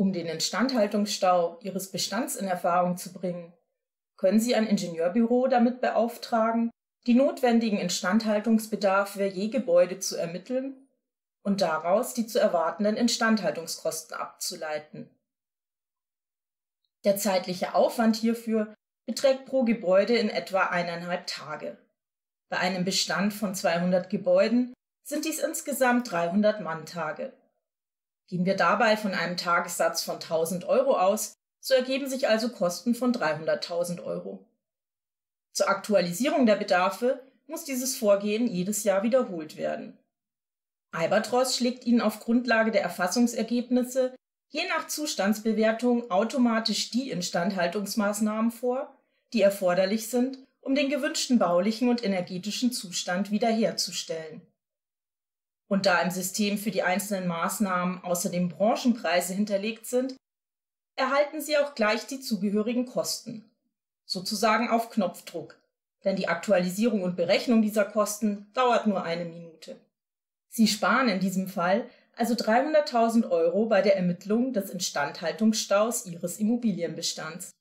Um den Instandhaltungsstau Ihres Bestands in Erfahrung zu bringen, können Sie ein Ingenieurbüro damit beauftragen, die notwendigen Instandhaltungsbedarfe je Gebäude zu ermitteln und daraus die zu erwartenden Instandhaltungskosten abzuleiten. Der zeitliche Aufwand hierfür beträgt pro Gebäude in etwa eineinhalb Tage. Bei einem Bestand von 200 Gebäuden sind dies insgesamt 300 Manntage. Gehen wir dabei von einem Tagessatz von 1000 Euro aus, so ergeben sich also Kosten von 300.000 Euro. Zur Aktualisierung der Bedarfe muss dieses Vorgehen jedes Jahr wiederholt werden. Albatros schlägt Ihnen auf Grundlage der Erfassungsergebnisse je nach Zustandsbewertung automatisch die Instandhaltungsmaßnahmen vor, die erforderlich sind, um den gewünschten baulichen und energetischen Zustand wiederherzustellen. Und da im System für die einzelnen Maßnahmen außerdem Branchenpreise hinterlegt sind, erhalten Sie auch gleich die zugehörigen Kosten, sozusagen auf Knopfdruck, denn die Aktualisierung und Berechnung dieser Kosten dauert nur eine Minute. Sie sparen in diesem Fall also 300.000 Euro bei der Ermittlung des Instandhaltungsstaus Ihres Immobilienbestands.